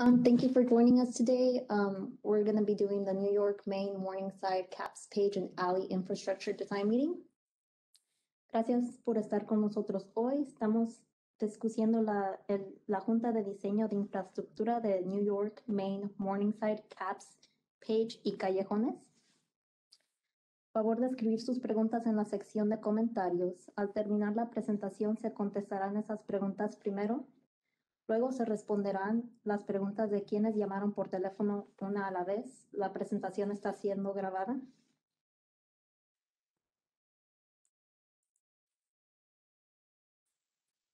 Um, thank you for joining us today. Um, we're going to be doing the New York, Maine, Morningside, Caps Page, and Alley Infrastructure Design Meeting. Gracias por estar con nosotros hoy. Estamos discutiendo la, el, la Junta de Diseño de Infraestructura de New York, Maine, Morningside, Caps, Page y Callejones. Favor de escribir sus preguntas en la sección de comentarios. Al terminar la presentación se contestarán esas preguntas primero Luego se responderán las preguntas de quienes llamaron por teléfono una a la vez. La presentación está siendo grabada.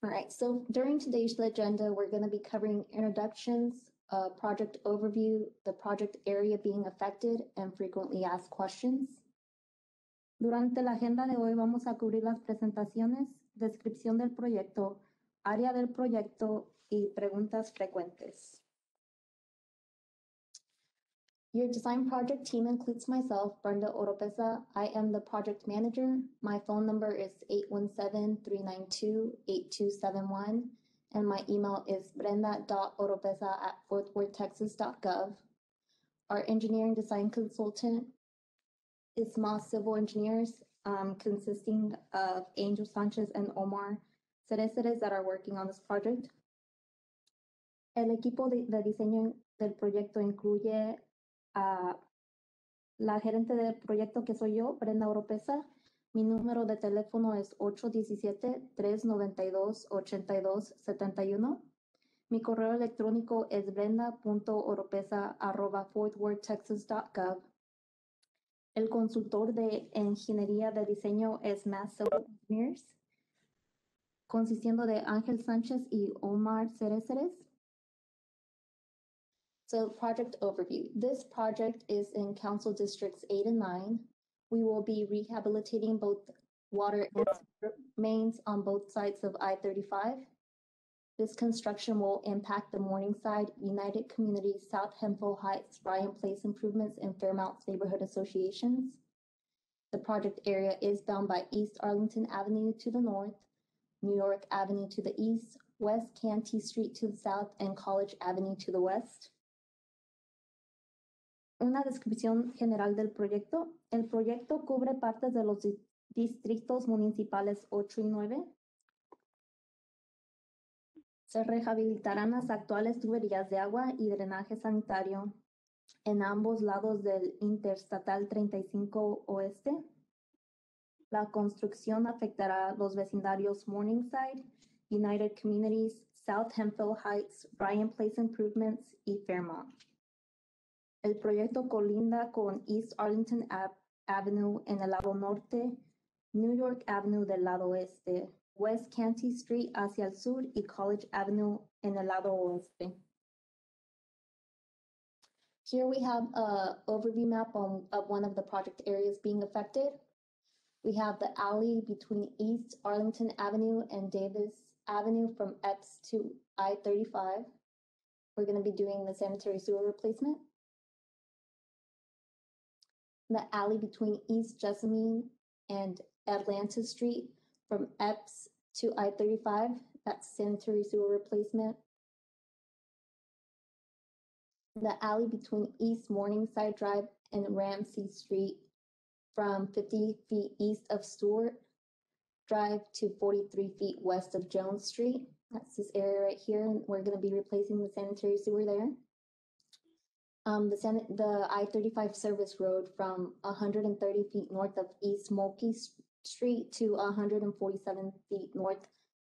All right, so during today's agenda, we're going to be covering introductions, a project overview, the project area being affected, and frequently asked questions. Durante la agenda de hoy vamos a cubrir las presentaciones, descripción del proyecto, área del proyecto y preguntas frecuentes. Your design project team includes myself, Brenda Oropesa. I am the project manager. My phone number is 817-392-8271, and my email is brenda.oropesa at fortworthtexas.gov. Our engineering design consultant is Moss Civil Engineers, um, consisting of Angel Sanchez and Omar Cereceres that are working on this project. El equipo de, diseño del proyecto incluye a la gerente del proyecto que soy yo, Brenda Oropesa. Mi número de teléfono es 817-392-8271. Mi correo electrónico es brenda.oropesa.fortworthtexas.gov. El consultor de ingeniería de diseño es Mass Engineers, consistiendo de Ángel Sánchez y Omar Cereceres. So project overview. This project is in council districts eight and nine. We will be rehabilitating both water and mains on both sides of I-35. This construction will impact the Morningside, United Community, South Hemphill Heights, Ryan Place improvements, and Fairmount neighborhood associations. The project area is bound by East Arlington Avenue to the north, New York Avenue to the east, West Cantey Street to the south, and College Avenue to the west. Una descripción general del proyecto. El proyecto cubre partes de los distritos municipales 8 y 9. Se rehabilitarán las actuales tuberías de agua y drenaje sanitario en ambos lados del Interstatal 35 Oeste. La construcción afectará los vecindarios Morningside, United Communities, South Hemphill Heights, Ryan Place Improvements y Fairmont. El proyecto colinda con East Arlington Avenue en el lado norte, New York Avenue del lado oeste, West Cantey Street hacia el sur y College Avenue en el lado oeste. Here we have an overview map on, of one of the project areas being affected. We have the alley between East Arlington Avenue and Davis Avenue from Epps to I-35. We're going to be doing the sanitary sewer replacement the alley between East Jessamine and Atlanta Street from Epps to I-35. That's sanitary sewer replacement. The alley between East Morningside Drive and Ramsey Street from 50 feet east of Stewart Drive to 43 feet west of Jones Street. That's this area right here, we're going to be replacing the sanitary sewer there. Um, the Senate, the I-35 service road from 130 feet north of East Mulkey Street to 147 feet north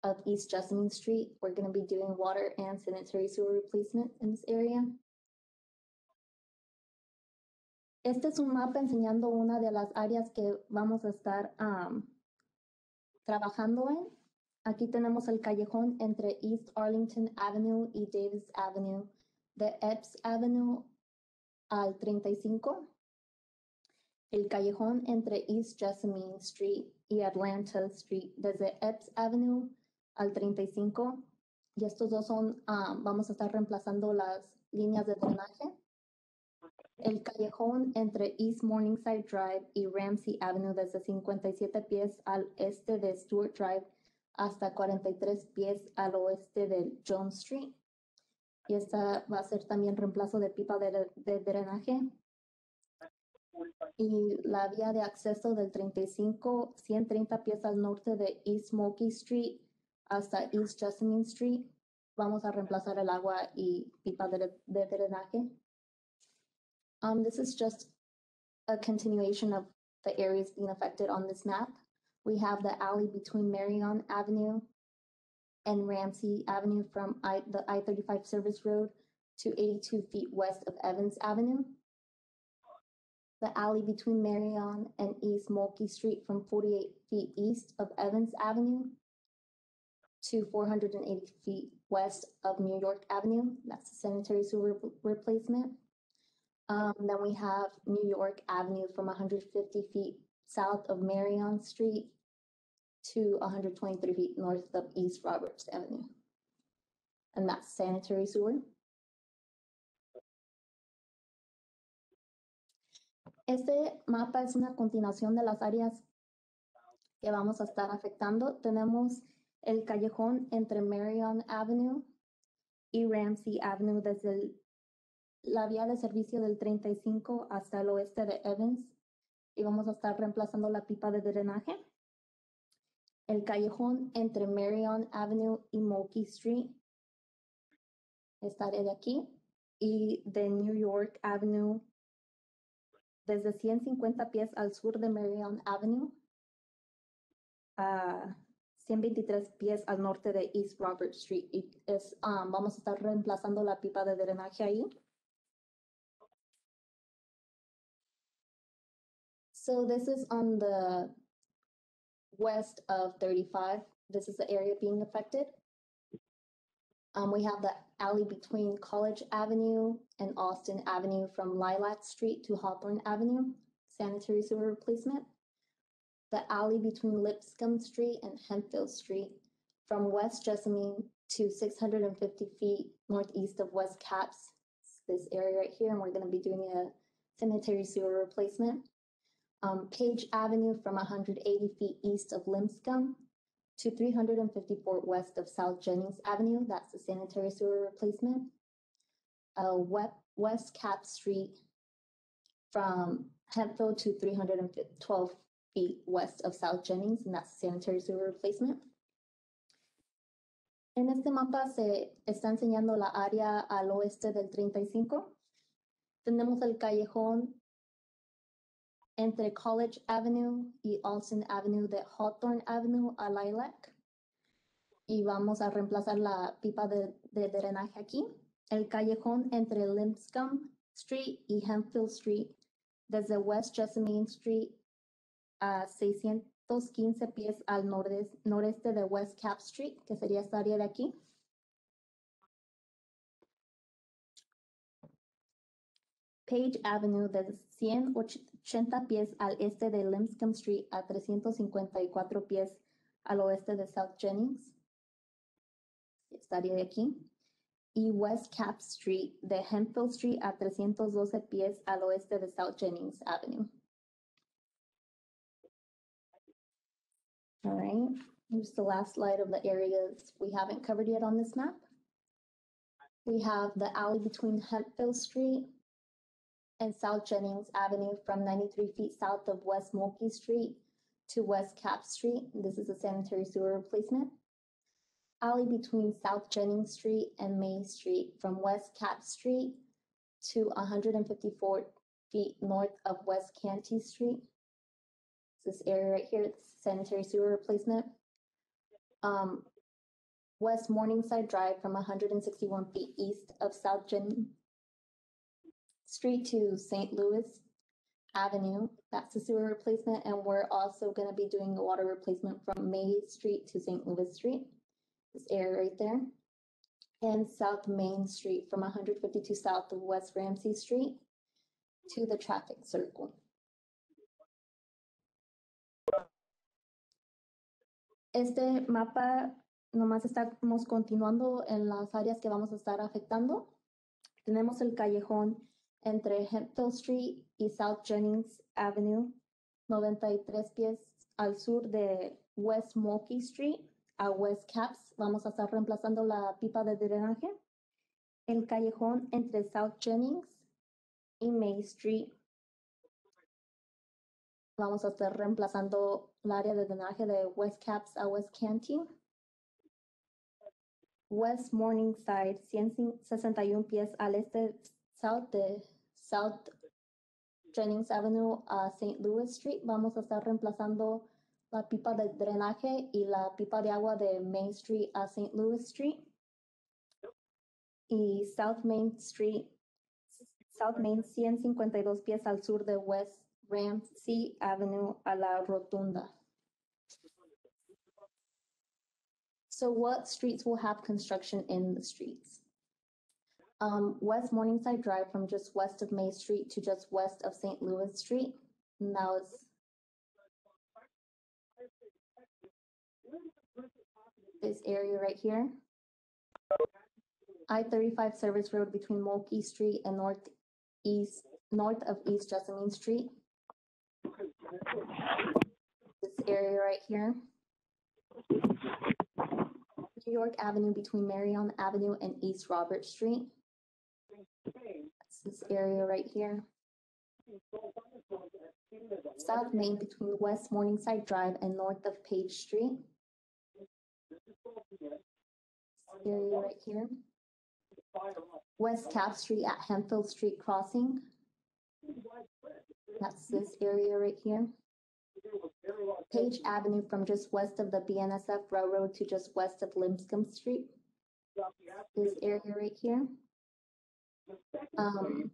of East Jessamine Street. We're going to be doing water and sanitary sewer replacement in this area. Este es un mapa enseñando una de las áreas que vamos a estar um, trabajando en. Aquí tenemos el callejón entre East Arlington Avenue y Davis Avenue, de Epps Avenue al 35, el callejón entre East Jessamine Street y Atlanta Street, desde Epps Avenue al 35. Y estos dos son, ah, vamos a estar reemplazando las líneas de drenaje. El callejón entre East Morningside Drive y Ramsey Avenue desde 57 pies al este de Stewart Drive hasta 43 pies al oeste del Jones Street. Y esta va a ser también reemplazo de pipa de, de drenaje. Y la vía de acceso del 35, 130 pies al norte de East Smoky Street hasta East Jessamine Street. Vamos a reemplazar el agua y pipa de, de drenaje. Um, this is just a continuation of the areas being affected on this map. We have the alley between Marion Avenue and Ramsey Avenue from I, the I-35 Service Road to 82 feet west of Evans Avenue. The alley between Marion and East Mulkey Street from 48 feet east of Evans Avenue to 480 feet west of New York Avenue. That's the sanitary sewer re- replacement. Um, then we have New York Avenue from 150 feet south of Marion Street to 123 feet north of East Roberts Avenue. And that's sanitary sewer. Este mapa es una continuación de las áreas que vamos a estar afectando. Tenemos el callejón entre Marion Avenue y Ramsey Avenue desde el- la vía de servicio del 35 hasta el oeste de Evans y vamos a estar reemplazando la pipa de drenaje. El callejón entre Marion Avenue y Mulkey Street, esta área de aquí, y de New York Avenue desde 150 pies al sur de Marion Avenue a 123 pies al norte de East Robert Street. Y es, um, vamos a estar reemplazando la pipa de drenaje ahí. So this is on the west of 35. This is the area being affected. Um, we have the alley between College Avenue and Alston Avenue from Lilac Street to Hawthorne Avenue, sanitary sewer replacement. The alley between Lipscomb Street and Hemphill Street from West Jessamine to 650 feet northeast of West Capps, this area right here, and we're going to be doing a sanitary sewer replacement. Um, Page Avenue from 180 feet east of Lipscomb to 354 west of South Jennings Avenue. That's the sanitary sewer replacement. Uh, West, Capps Street from Hemphill to 312 feet west of South Jennings, and that's the sanitary sewer replacement. En este mapa se está enseñando la área al oeste del 35. Tenemos el callejón entre College Avenue y Alston Avenue de Hawthorne Avenue a Lilac. Y vamos a reemplazar la pipa de, de drenaje aquí. El callejón entre Lipscomb Street y Hempfield Street desde West Jessamine Street a 615 pies al noreste de West Cap Street, que sería esta área de aquí. Page Avenue de 180 pies al este de Lipscomb Street a 354 pies al oeste de South Jennings. Esta área de aquí. Y West Capps Street de Hemphill Street a 312 pies al oeste de South Jennings Avenue. All right, here's the last slide of the areas we haven't covered yet on this map. We have the alley between Hemphill Street and South Jennings Avenue from 93 feet south of West Mulkey Street to West Capps Street. This is a sanitary sewer replacement. Alley between South Jennings Street and May Street from West Capps Street to 154 feet north of West Cantey Street. This area right here, sanitary sewer replacement. Um, West Morningside Drive from 161 feet east of South Jennings Street to St. Louis Avenue. That's the sewer replacement, and we're also going to be doing a water replacement from May Street to St. Louis Street. This area right there. And South Main Street from 152 south of West Ramsey Street to the traffic circle. Este mapa nomás estamos continuando en las áreas que vamos a estar afectando. Tenemos el callejón entre Hemphill Street y South Jennings Avenue, 93 pies al sur de West Mulkey Street a West Caps. Vamos a estar reemplazando la pipa de drenaje. el callejón entre South Jennings y May Street. Vamos a estar reemplazando el área de drenaje de West Caps a West Canty. West Morningside, 161 pies al este south de South Jennings Avenue a St. Louis Street. Vamos a estar reemplazando la pipa de drenaje y la pipa de agua de Main Street a St. Louis Street. Y South Main Street, South Main 152 pies al sur de West Ramsey Avenue a la rotunda. So what streets will have construction in the streets? Um, West Morningside Drive from just west of May Street to just west of St. Louis Street. And that was this area right here. I-35 Service Road between Mulkey Street and northeast, north of East Jessamine Street. This area right here. New York Avenue between Marion Avenue and East Robert Street. That's this area right here. South Main between West Morningside Drive and north of Page Street. This area right here. West Capps Street at Hemphill Street Crossing. That's this area right here. Page Avenue from just west of the BNSF Railroad to just west of Lipscomb Street. This area right here. Um,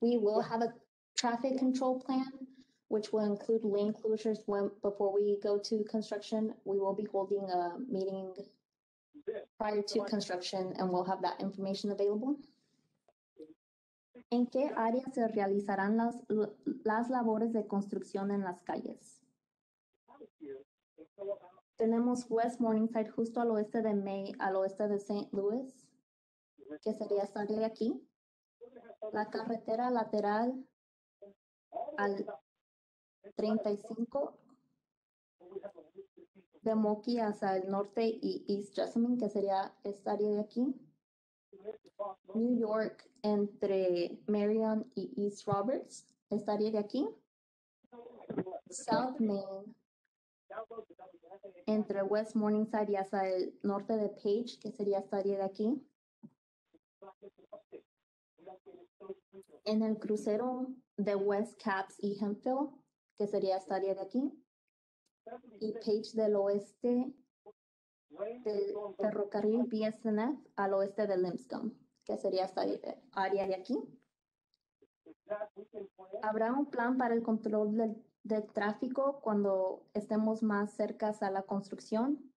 we will have a traffic control plan, which will include lane closures when, before we go to construction. We will be holding a meeting prior to construction and we'll have that information available. ¿En qué áreas se realizarán las, las labores de construcción en las calles? Tenemos West Morningside justo al oeste de May, al oeste de St. Louis, que sería área de aquí. La carretera lateral al 35 de Moki hacia el norte y East Jessamine, que sería esta área de aquí. New York entre Marion y East Roberts, esta área de aquí. South Main entre West Morningside y hacia el norte de Page, que sería esta área de aquí. En el crucero de West Caps y Hemphill, que sería esta área de aquí. Y Page del oeste del ferrocarril BSNF al oeste de Limpscomb, que sería esta área de aquí. Habrá un plan para el control del, del tráfico cuando estemos más cerca a la construcción.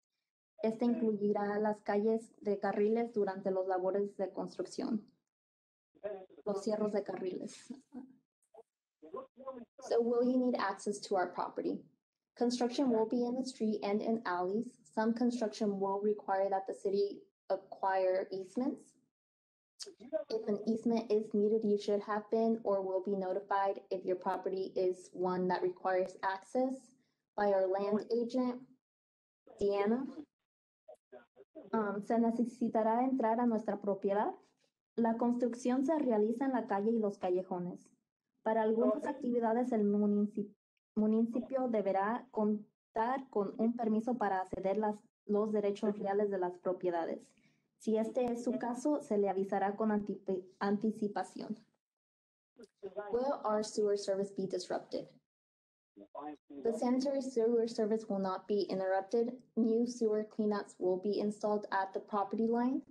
Este incluirá las calles de carriles durante los labores de construcción, los cierros de carriles. So will you need access to our property? Construction will be in the street and in alleys. Some construction will require that the city acquire easements. If an easement is needed, you should have been or will be notified if your property is one that requires access by our land agent, Deanna. Um, se necesitará entrar a nuestra propiedad. La construcción se realiza en la calle y los callejones. Para algunas actividades, el municipio municipio deberá contar con un permiso para acceder las, los derechos reales de las propiedades. Si este es su caso, se le avisará con anticipación. Will our sewer service be disrupted? The sanitary sewer service will not be interrupted. New sewer cleanouts will be installed at the property line.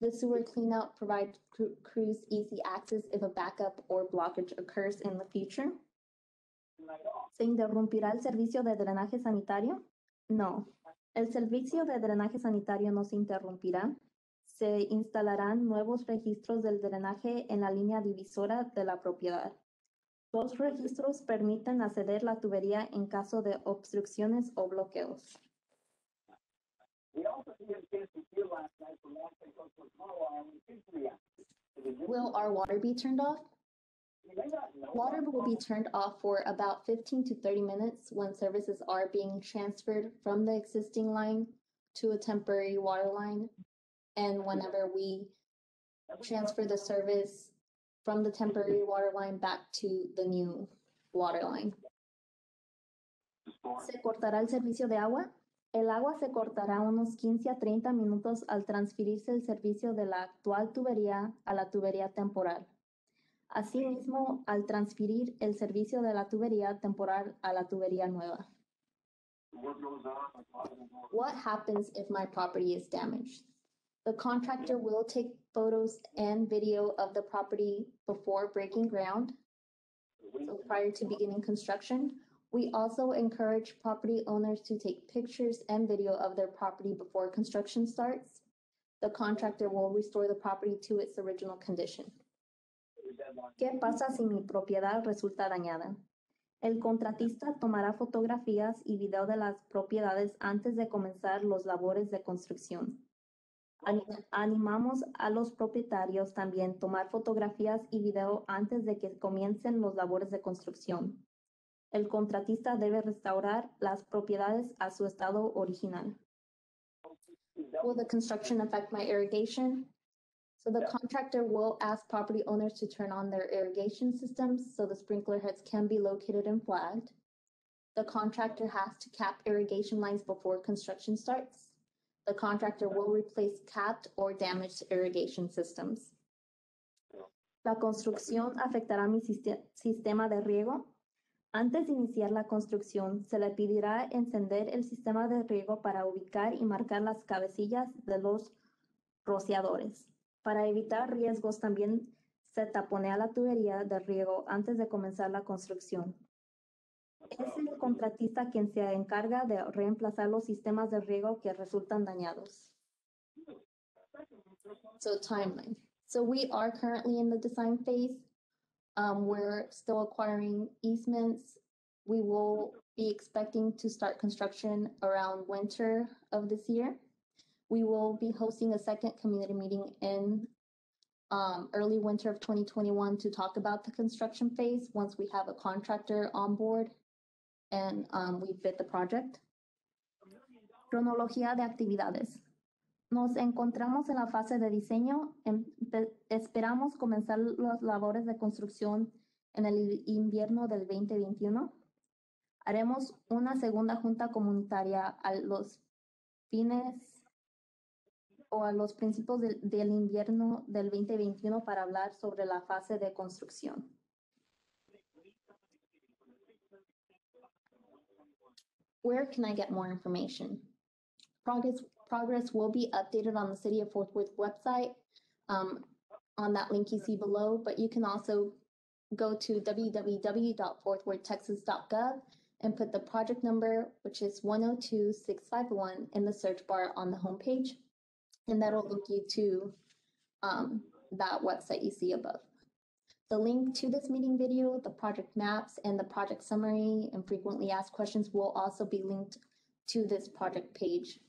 The sewer cleanout provides crews easy access if a backup or blockage occurs in the future. ¿Se interrumpirá el servicio de drenaje sanitario? No. El servicio de drenaje sanitario no se interrumpirá. Se instalarán nuevos registros del drenaje en la línea divisora de la propiedad. Los registros permiten acceder la tubería en caso de obstrucciones o bloqueos. Will our water be turned off? Water will be turned off for about 15 to 30 minutes when services are being transferred from the existing line to a temporary water line and whenever we transfer the service from the temporary water line back to the new water line. Se cortará el servicio de agua. El agua se cortará unos 15 a 30 minutos al transferirse el servicio de la actual tubería a la tubería temporal. Asimismo, al transferir el servicio de la tubería temporal a la tubería nueva. What happens if my property is damaged? The contractor will take photos and video of the property before breaking ground, so prior to beginning construction. We also encourage property owners to take pictures and video of their property before construction starts. The contractor will restore the property to its original condition. ¿Qué pasa si mi propiedad resulta dañada? El contratista tomará fotografías y video de las propiedades antes de comenzar los labores de construcción. Ani- Animamos a los propietarios también tomar fotografías y video antes de que comiencen los labores de construcción. El contratista debe restaurar las propiedades a su estado original. Will the construction affect my irrigation? So the contractor will ask property owners to turn on their irrigation systems so the sprinkler heads can be located and flagged. The contractor has to cap irrigation lines before construction starts. The contractor will replace capped or damaged irrigation systems. La construcción afectará mi siste- sistema de riego. Antes de iniciar la construcción, se le pedirá encender el sistema de riego para ubicar y marcar las cabecillas de los rociadores. Para evitar riesgos, también se taponea la tubería de riego antes de comenzar la construcción. Es el contratista quien se encarga de reemplazar los sistemas de riego que resultan dañados. So timeline. So we are currently in the design phase. Um, we're still acquiring easements. We will be expecting to start construction around winter of this year. We will be hosting a second community meeting in um, early winter of 2021 to talk about the construction phase once we have a contractor on board and um, we bid the project. Cronología de actividades. Nos encontramos en la fase de diseño. Empe- esperamos comenzar las labores de construcción en el invierno del 2021. Haremos una segunda junta comunitaria a los fines o a los principios del invierno del 2021 para hablar sobre la fase de construcción. Where can I get more information? Progress, progress will be updated on the City of Fort Worth website um, on that link you see below, but you can also go to www.fortworthtexas.gov and put the project number, which is 102651, in the search bar on the homepage. And that'll link you to um, that website you see above. The link to this meeting video, the project maps, and the project summary and frequently asked questions will also be linked to this project page.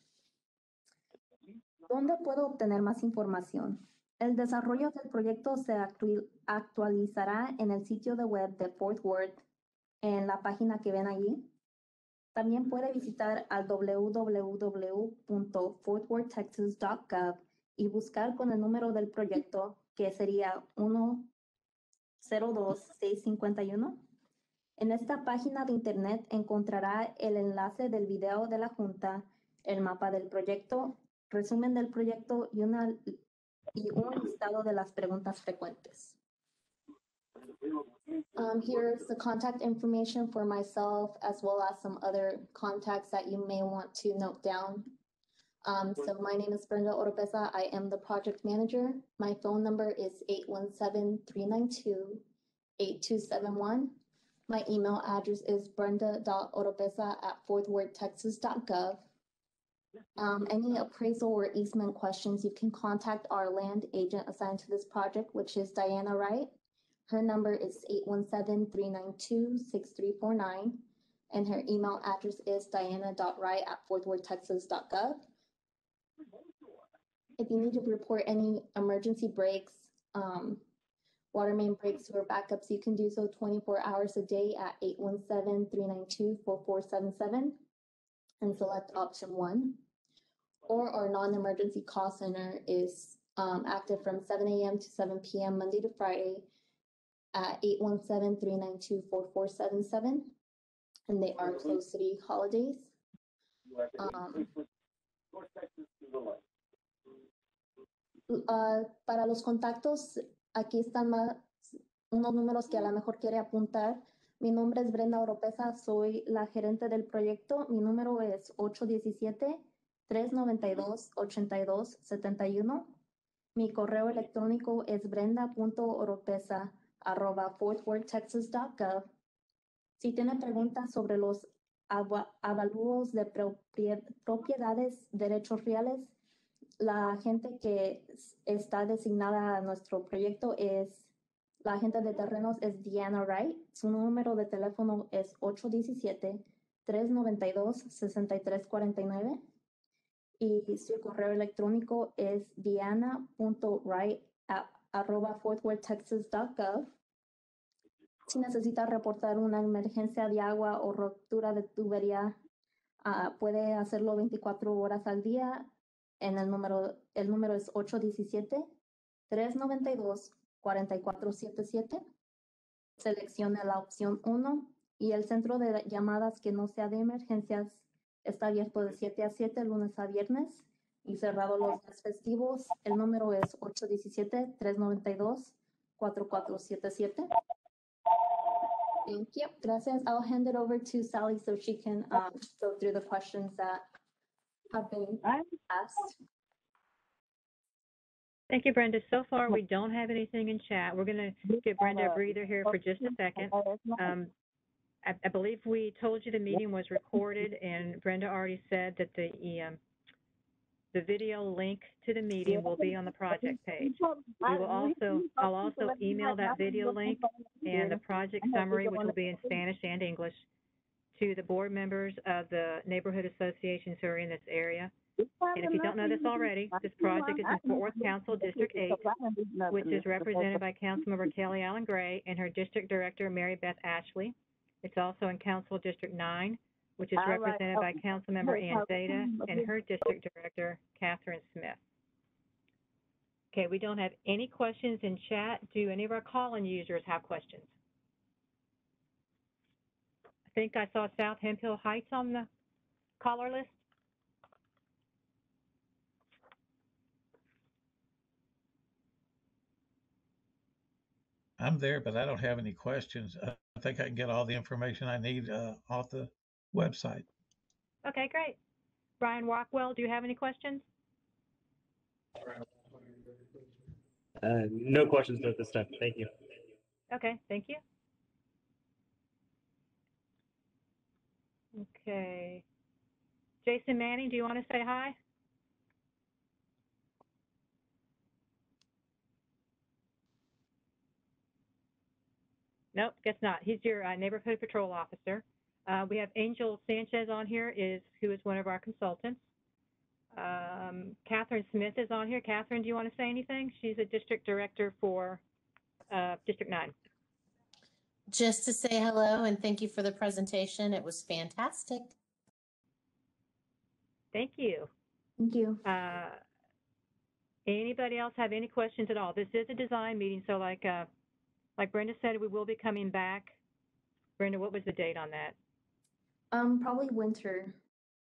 ¿Dónde puedo obtener más información? El desarrollo del proyecto se actu- actualizará en el sitio de web de Fort Worth, en la página que ven allí. También puede visitar al www.fortworthtexas.gov y buscar con el número del proyecto, que sería 102651. En esta página de internet encontrará el enlace del video de la junta, el mapa del proyecto, resumen del proyecto y, una, y un listado de las preguntas frecuentes. Um, here's the contact information for myself as well as some other contacts that you may want to note down. Um, so my name is Brenda Oropesa. I am the project manager. My phone number is 817-392-8271. My email address is brenda.oropesa at fortworthtexas.gov. Um, any appraisal or easement questions, you can contact our land agent assigned to this project, which is Deanna Wright. Her number is 817-392-6349, and her email address is deanna.wright at fortworthtexas.gov. If you need to report any emergency breaks, um, water main breaks or backups, you can do so 24 hours a day at 817-392-4477 and select option one. Or our non-emergency call center is um, active from seven AM to seven PM, Monday to Friday at 817-392-4477. And they are closed city holidays. Um, Ah, para los contactos, aquí están más unos números que a lo mejor quiere apuntar. Mi nombre es Brenda Oropesa, soy la gerente del proyecto. Mi número es 817-392-8271. Mi correo electrónico es brenda.oropesa arroba fortworthtexas.gov. Si tienen preguntas sobre los ava- avalúos de propie- propiedades, derechos reales, la gente que está designada a nuestro proyecto es, la agente de terrenos es Deanna Wright. Su número de teléfono es 817-392-6349. Y su correo electrónico es diana.wright a- arroba fortworthtexas.gov. Si necesita reportar una emergencia de agua o ruptura de tubería, ah, puede hacerlo 24 horas al día en el número, el número es 817-392-4477. Seleccione la opción 1 y el centro de llamadas que no sea de emergencias está abierto de 7 a 7 lunes a viernes y cerrado los días festivos. El número es 817-392-4477. Thank you. Gracias. I'll hand it over to Sally so she can um, go through the questions that have been asked. Thank you, Brenda. So far, we don't have anything in chat. We're going to give Brenda a breather here for just a second. Um, I, I believe we told you the meeting was recorded, and Brenda already said that the, um, the video link to the meeting will be on the project page. We will also, I'll also email that video link and the project summary, which will be in Spanish and English, to the board members of the neighborhood associations who are in this area. And if you don't know this already, this project is in Fort Worth Council District Eight, which is represented by Councilmember Kelly Allen Gray and her District Director, Mary Beth Ashley. It's also in Council District Nine, which is represented by. Councilmember Ann Zadeh and her District Director, Catherine Smith. Okay, we don't have any questions in chat. Do any of our call-in users have questions? I think I saw South Hemphill Heights on the caller list. I'm there, but I don't have any questions. Uh, I think I can get all the information I need uh, off the website. Okay, great. Brian Rockwell, do you have any questions? Uh, no questions at this time. Thank you. Okay, thank you. Okay. Jason Manning, do you want to say hi? Nope, guess not. He's your uh, neighborhood patrol officer. Uh, we have Angel Sanchez on here, is who is one of our consultants. Um, Catherine Smith is on here. Catherine, do you want to say anything? She's a district director for uh, District Nine. Just to say hello and thank you for the presentation. It was fantastic. Thank you. Thank you. Uh, Anybody else have any questions at all? This is a design meeting, so like, uh, like Brenda said, we will be coming back. Brenda, what was the date on that? Um, probably winter,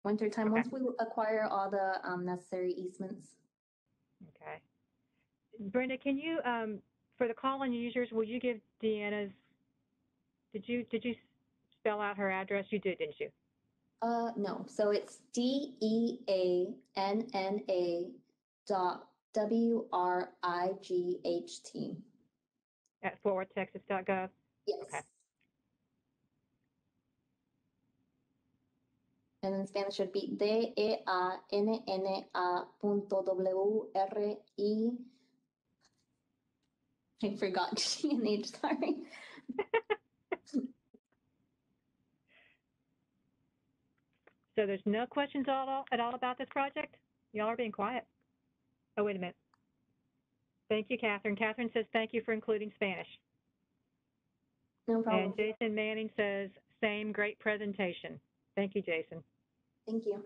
winter time, Okay. once we acquire all the um, necessary easements. Okay. Brenda, can you, um, for the call-in users, will you give Deanna's, did you, did you spell out her address? You did, didn't you? Uh, no, so it's D E A N N A dot W R I G H T. At fortworthtexas.gov? Yes. Okay. And in Spanish it would be D E A N N A punto W R I. I forgot G and H, sorry. So there's no questions at all, at all about this project? Y'all are being quiet. Oh, wait a minute. Thank you, Catherine. Catherine says thank you for including Spanish. No problem. And Jason Manning says, same great presentation. Thank you, Jason. Thank you.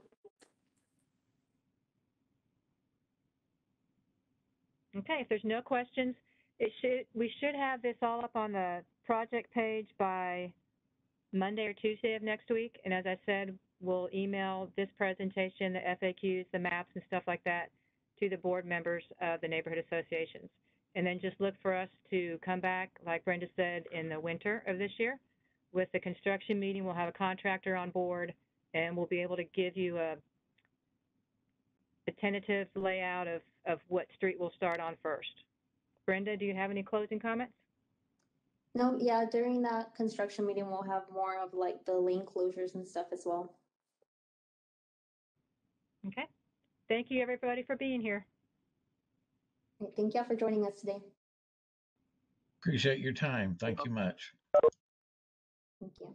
Okay, if there's no questions, it should, we should have this all up on the project page by Monday or Tuesday of next week. And as I said, we'll email this presentation, the FAQs, the maps and stuff like that to the board members of the neighborhood associations. And then just look for us to come back, like Brenda said, in the winter of this year. With the construction meeting, we'll have a contractor on board and we'll be able to give you a, a tentative layout of, of what street we'll start on first. Brenda, do you have any closing comments? No, yeah, during that construction meeting, we'll have more of like the lane closures and stuff as well. Okay. Thank you, everybody, for being here. Thank you all for joining us today. Appreciate your time. Thank you much. Thank you.